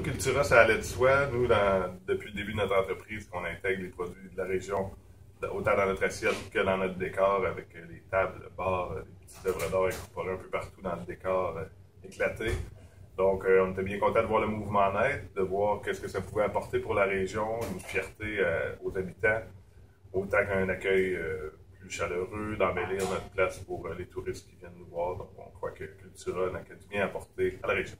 nous, Cultura, ça allait de soi. Nous, depuis le début de notre entreprise, on intègre les produits de la région, autant dans notre assiette que dans notre décor, avec euh, les tables, le bar, euh, les petites œuvres d'art incorporées un peu partout dans le décor euh, éclaté. Donc, on était bien content de voir le mouvement naître, de voir qu'est-ce que ça pouvait apporter pour la région, une fierté aux habitants, autant qu'un accueil plus chaleureux, d'embellir notre place pour les touristes qui viennent nous voir. Donc, on croit que Cultura n'a que du bien apporter à la région.